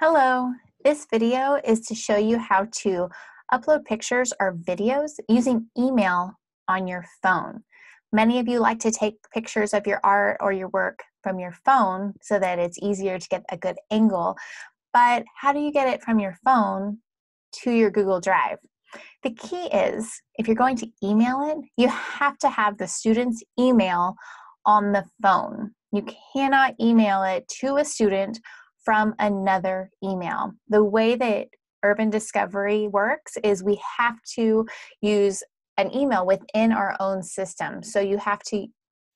Hello, this video is to show you how to upload pictures or videos using email on your phone. Many of you like to take pictures of your art or your work from your phone so that it's easier to get a good angle, but how do you get it from your phone to your Google Drive? The key is if you're going to email it, you have to have the student's email on the phone. You cannot email it to a student from another email. The way that Urban Discovery works is we have to use an email within our own system. So you have to,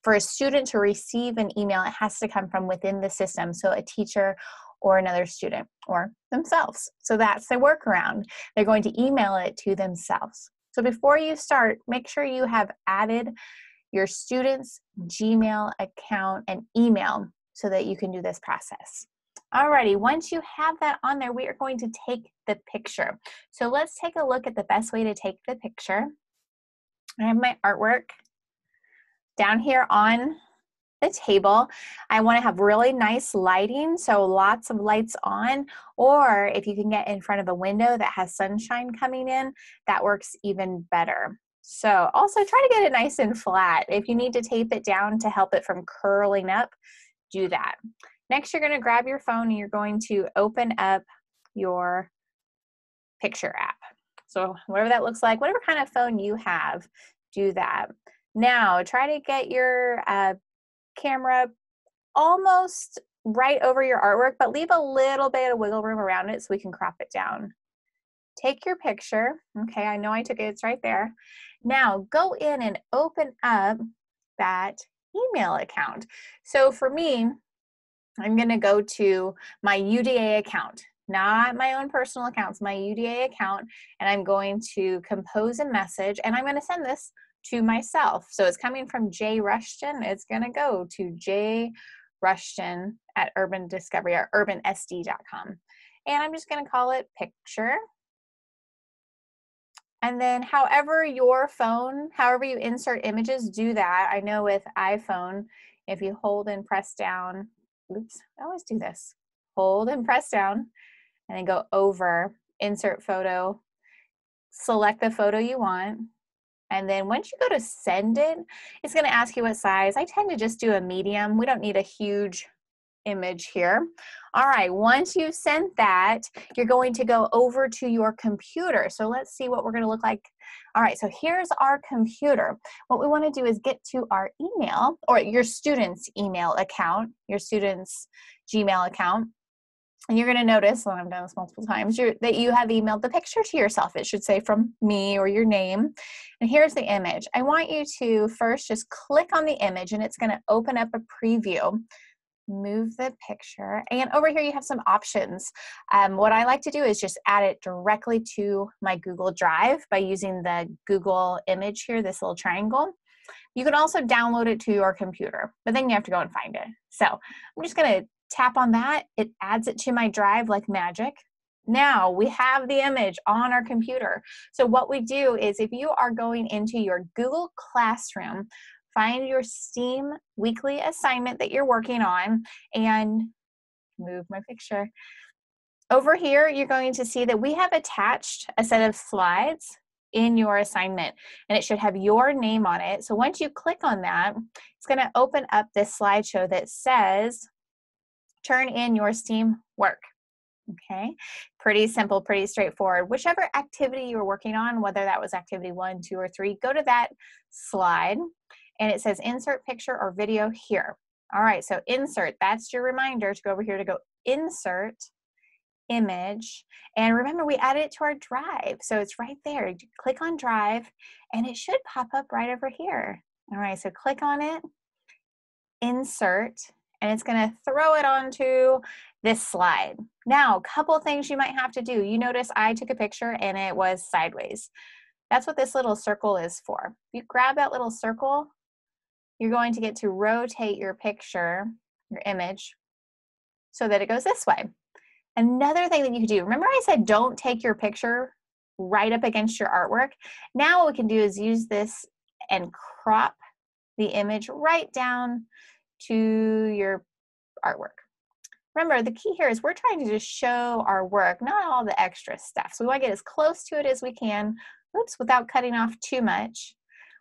for a student to receive an email, it has to come from within the system. So a teacher or another student or themselves. So that's the workaround. They're going to email it to themselves. So before you start, make sure you have added your student's Gmail account and email so that you can do this process. Alrighty, once you have that on there, we are going to take the picture. So let's take a look at the best way to take the picture. I have my artwork down here on the table. I want to have really nice lighting, so lots of lights on, or if you can get in front of a window that has sunshine coming in, that works even better. So also try to get it nice and flat. If you need to tape it down to help it from curling up, do that. Next, you're going to grab your phone and you're going to open up your picture app. So, whatever that looks like, whatever kind of phone you have, do that. Now, try to get your uh, camera almost right over your artwork, but leave a little bit of wiggle room around it so we can crop it down. Take your picture. Okay, I know I took it, it's right there. Now, go in and open up that email account. So, for me, I'm going to go to my UDA account, not my own personal accounts, my UDA account, and I'm going to compose a message and I'm going to send this to myself. So it's coming from Jay Rushton. It's going to go to Jay Rushton at Urban Discovery or urbansd.com. And I'm just going to call it picture. And then, however, your phone, however you insert images, do that. I know with iPhone, if you hold and press down oops, I always do this. Hold and press down and then go over, insert photo, select the photo you want. And then once you go to send it, it's going to ask you what size. I tend to just do a medium. We don't need a huge image here. All right, once you've sent that, you're going to go over to your computer. So let's see what we're going to look like. All right, so here's our computer. What we want to do is get to our email or your student's email account, your student's Gmail account. And you're going to notice, and I've done this multiple times, that you have emailed the picture to yourself. It should say from me or your name. And here's the image. I want you to first just click on the image, and it's going to open up a preview move the picture. And over here you have some options. Um, what I like to do is just add it directly to my Google Drive by using the Google image here, this little triangle. You can also download it to your computer, but then you have to go and find it. So I'm just gonna tap on that. It adds it to my drive like magic. Now we have the image on our computer. So what we do is if you are going into your Google Classroom, find your STEAM weekly assignment that you're working on and move my picture. Over here, you're going to see that we have attached a set of slides in your assignment and it should have your name on it. So once you click on that, it's going to open up this slideshow that says turn in your STEAM work. Okay, pretty simple, pretty straightforward. Whichever activity you're working on, whether that was activity one, two, or three, go to that slide and it says insert picture or video here. All right, so insert, that's your reminder to go over here to go insert image. And remember, we added it to our drive. So it's right there. Click on drive and it should pop up right over here. All right, so click on it, insert, and it's gonna throw it onto this slide. Now, a couple things you might have to do. You notice I took a picture and it was sideways. That's what this little circle is for. You grab that little circle you're going to get to rotate your picture, your image, so that it goes this way. Another thing that you could do, remember I said don't take your picture right up against your artwork? Now what we can do is use this and crop the image right down to your artwork. remember the key here is we're trying to just show our work, not all the extra stuff. So we want to get as close to it as we can, oops, without cutting off too much.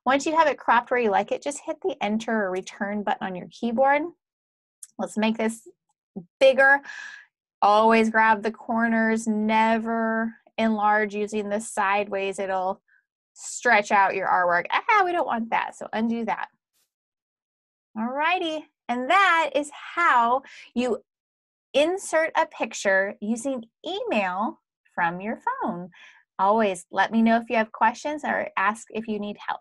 Once you have it cropped where you like it, just hit the enter or return button on your keyboard. Let's make this bigger. Always grab the corners, never enlarge using the sideways. It'll stretch out your artwork. Ah, we don't want that, so undo that. Alrighty, and that is how you insert a picture using email from your phone. Always let me know if you have questions or ask if you need help.